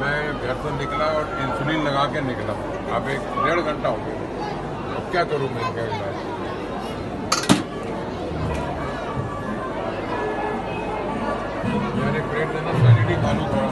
मैं घर से निकला और इंसुलिन लगा के निकला। अब एक डेढ़ घंटा हो गया। अब क्या करूँ मैं क्या इलाज? मैंने पेट देना सैनिटी चालू थोड़ा।